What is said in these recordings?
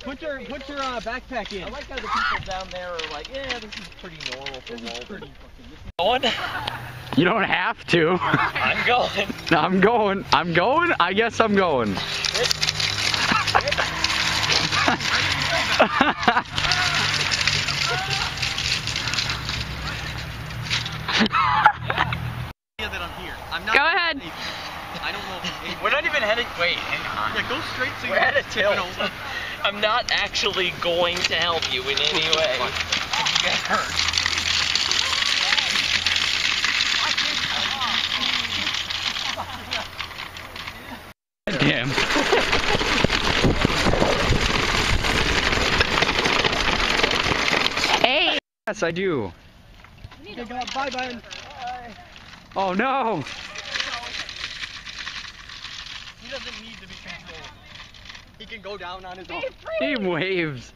Put your put your uh, backpack in. I like how the people down there are like, yeah, this is pretty normal for Walden. Going? You don't have to. I'm going. I'm going. I'm going. I guess I'm going. I'm not. Go ahead. I don't know. If We're not even heading. Wait, hang on. yeah, go straight so We're at a tilt. I'm not actually going to help you in any way. You get hurt. Damn. Hey. Yes, I do. Okay, bye, bye. Oh no. He doesn't need to be controlled. He can go down on his own. He waves.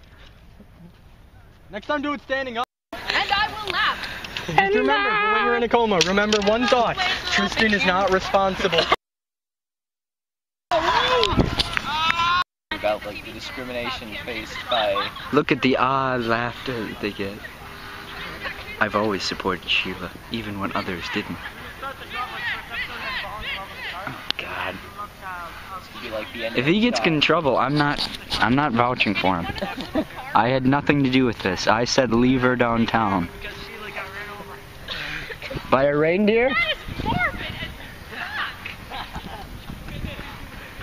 Next time, do it standing up. And I will laugh. Just remember, when you're in a coma, remember one thought: Tristan is not responsible. About like the discrimination faced by Look at the odd laughter they get. I've always supported Sheila, even when others didn't. Oh, God. be like the end. If he gets in trouble, I'm not. I'm not vouching for him. I had nothing to do with this. I said leave her downtown. By a reindeer?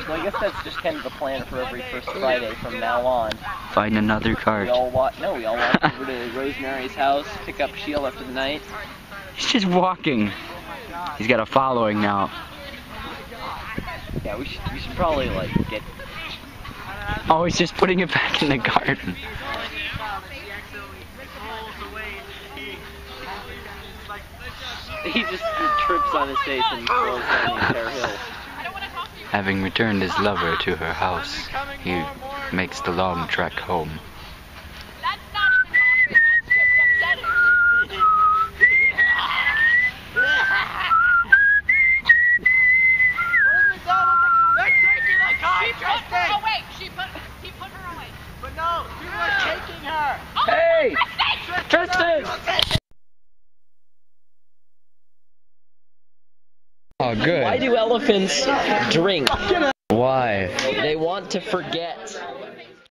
So I guess that's just kind of the plan for every first Friday from now on. Find another We cart. all walk. No, we all walk over to Rosemary's house, pick up Sheila for the night. He's just walking. He's got a following now. Yeah, we should we should probably like get. Oh, he's just putting it back in the garden. He just trips on his face and falls down the entire hill. Having returned his lover to her house, he makes the long trek home. That's not even That's just upsetting. She put her away. She put, he put her away. Hey! Tristan! Oh, good. Why do elephants drink? Why? They want to forget.